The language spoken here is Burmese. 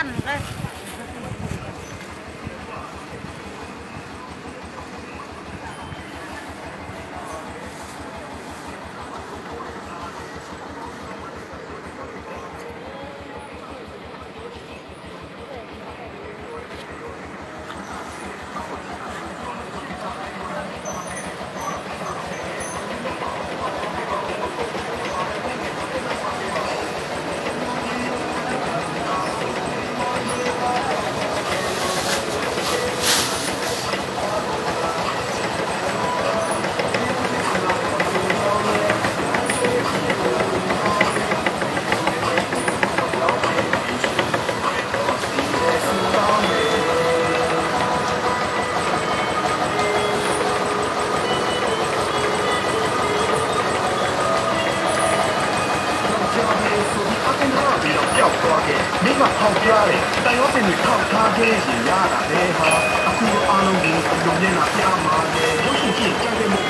看着 ကထောက်ပြတယ်တိုင်ရောစင်တွေထောက်ထားခဲ့ရင်ရတာပဲဟာအခုအားလုံးကိုလူမျက်နှာပြမှာလေရုပ်ရှင်ကြည့်ကြတဲ့မှုကိုဘောပဲပြီးပါလေ